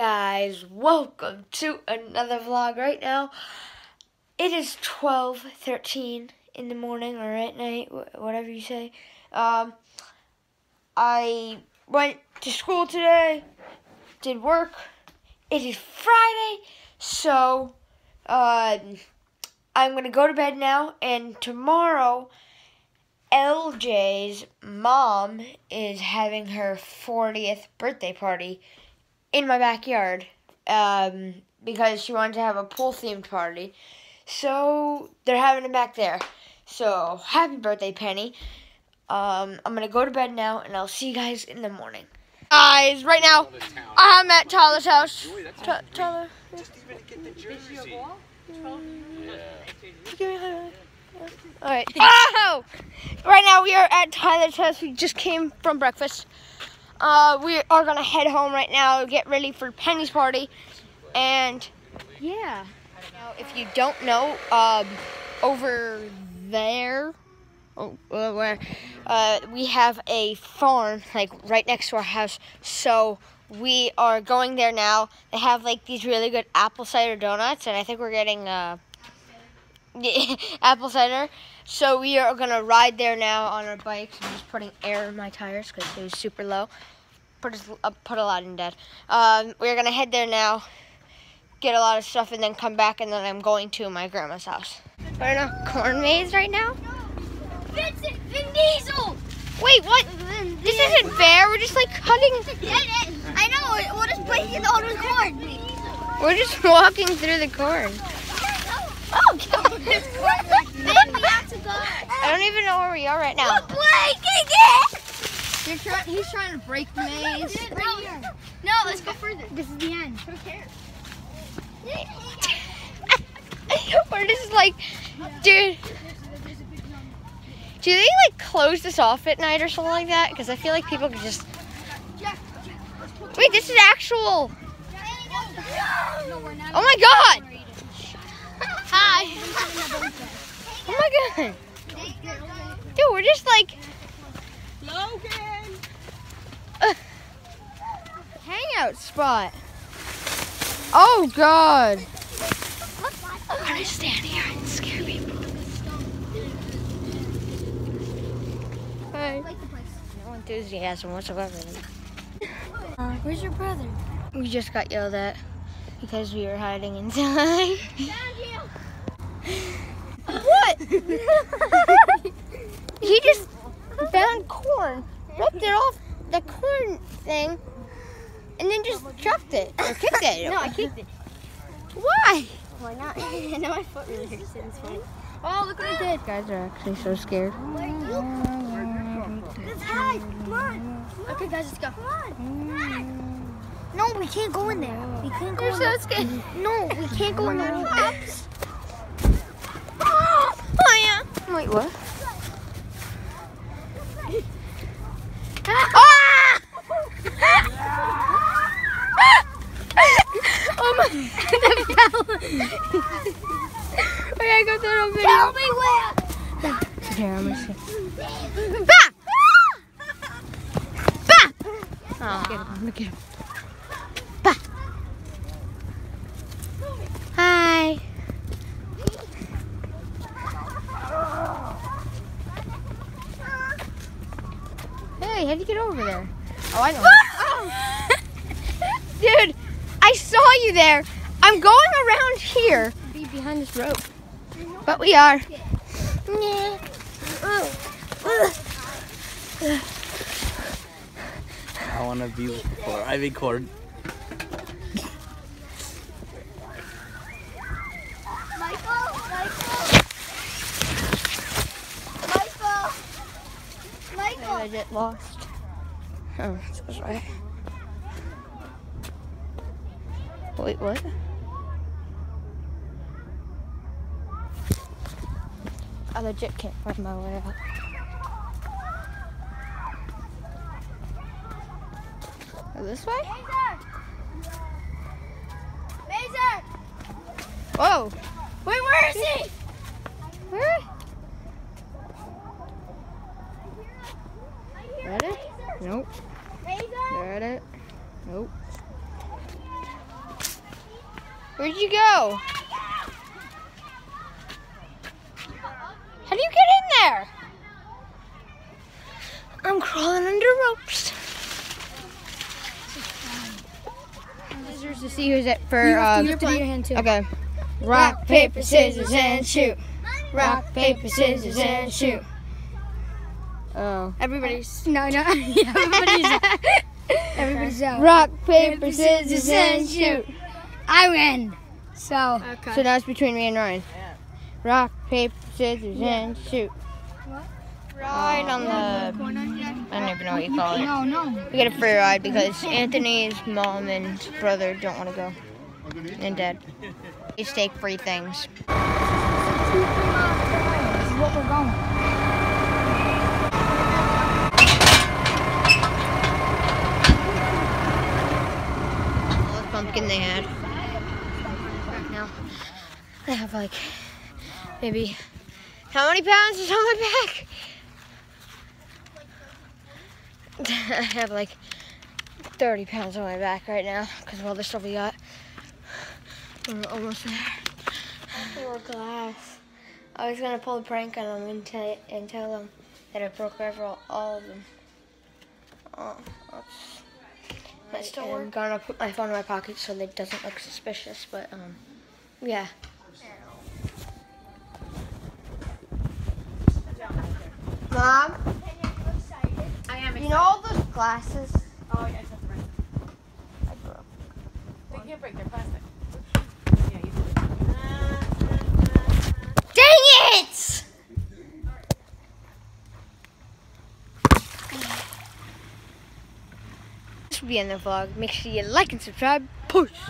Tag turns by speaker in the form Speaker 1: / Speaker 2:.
Speaker 1: guys welcome to another vlog right now. It is 12 13 in the morning or at night whatever you say. Um i went to school today did work. It is friday so uh, i'm gonna go to bed now and tomorrow lj's mom is having her 40th birthday party in my backyard um, because she wanted to have a pool themed party. So they're having it back there. So happy birthday, Penny. Um, I'm gonna go to bed now, and I'll see you guys in the morning. Guys, right now I'm at Tyler's house. Ty Tyler. All right. Oh! Right now we are at Tyler's house. We just came from breakfast. Uh, we are gonna head home right now, get ready for Penny's party, and yeah. Now, if you don't know, um, over there, oh, uh, where uh, we have a farm like right next to our house, so we are going there now. They have like these really good apple cider donuts, and I think we're getting uh, apple cider. So we are gonna ride there now on our bikes. I'm just putting air in my tires because it was super low. Put a, uh, put a lot in dead. Um, we're gonna head there now, get a lot of stuff, and then come back. And then I'm going to my grandma's house. We're in a corn maze right now.
Speaker 2: Vincent, Vin Diesel.
Speaker 1: Wait, what? This isn't fair. We're just like cutting.
Speaker 2: I know. We're just breaking all the corn.
Speaker 1: We're just walking through the corn.
Speaker 2: Oh, God. then we have to go.
Speaker 1: I don't even know where we are right now.
Speaker 2: We're breaking it.
Speaker 3: You're trying. He's trying to break the maze.
Speaker 2: No, no, let's go further.
Speaker 3: This is the end. Who cares?
Speaker 1: We're just like, dude. Do they like close this off at night or something like that? Because I feel like people could just. Wait, this is actual. Oh my god! Hi. Oh my god. Dude, we're just like. Spot. Oh god. I'm gonna stand here and scare people. Hi. No enthusiasm whatsoever.
Speaker 2: Uh, where's your brother?
Speaker 1: We just got yelled at because we were hiding inside. what? he just found corn, ripped it off the corn thing, and then just chucked it or kicked it.
Speaker 2: No, I kicked it.
Speaker 1: Why?
Speaker 2: Why not? I know my foot really hurts. It's funny.
Speaker 1: Oh, look what I did. Guys are actually so scared.
Speaker 2: Let's. Come on. Okay, guys, let's go. Come on. No, we can't go in there. We can't go
Speaker 1: They're
Speaker 2: in
Speaker 1: so
Speaker 2: there.
Speaker 1: scared.
Speaker 2: No, we can't go in there. Oops.
Speaker 1: Oh yeah. Wait, what? Ah! oh my! Wait, I got that on video.
Speaker 2: Tell me where.
Speaker 1: Here, I'm gonna see. Bah! Bah! Oh, get him, I'm him. Bah! Hi. Hey, how'd you get over there? Oh, I know. Dude, I saw you there. I'm going around here. Be behind this rope. But we are.
Speaker 4: I want to be for I record.
Speaker 2: Michael, Michael. Michael. Michael.
Speaker 1: I get lost. Oh, this was right. Wait, what? I legit can't find my way out. Go this way?
Speaker 2: Mazer. Mazer.
Speaker 1: Whoa!
Speaker 2: Wait, where is he?
Speaker 1: Where?
Speaker 2: I hear
Speaker 1: Ready?
Speaker 2: Mazer.
Speaker 1: Nope.
Speaker 2: Mazer.
Speaker 1: Got it. Nope. Where'd you go? How do you get in there? I'm crawling under ropes. Scissors to see who's it for.
Speaker 2: You have
Speaker 1: Uh,
Speaker 2: to- you have to do your hand too.
Speaker 1: okay. Rock, paper, scissors, and shoot. Rock, paper, scissors, and shoot. Oh.
Speaker 2: Everybody's no, no. everybody's out. Everybody's out.
Speaker 1: Rock, paper, scissors, and shoot.
Speaker 2: I win. So
Speaker 1: So now it's between me and Ryan. Rock, paper, scissors, and shoot. Ride on the. I don't even know what you call it.
Speaker 2: no, no.
Speaker 1: We get a free ride because Anthony's mom and brother don't want to go. And dad. They take free things.
Speaker 2: What we're going.
Speaker 1: Pumpkin they had. I have like maybe how many pounds is on my back? I have like 30 pounds on my back right now because of all the stuff we got. We're almost there. More glass. I was gonna pull a prank on them and tell, and tell them that I broke over all of them. Oh, that's that still. I'm gonna put my phone in my pocket so that it doesn't look suspicious, but um, yeah. Glasses?
Speaker 3: Oh, yeah, that's right.
Speaker 1: I broke.
Speaker 3: They can't break their plastic. Yeah, you
Speaker 1: Dang it! This will be in the vlog. Make sure you like and subscribe. Push.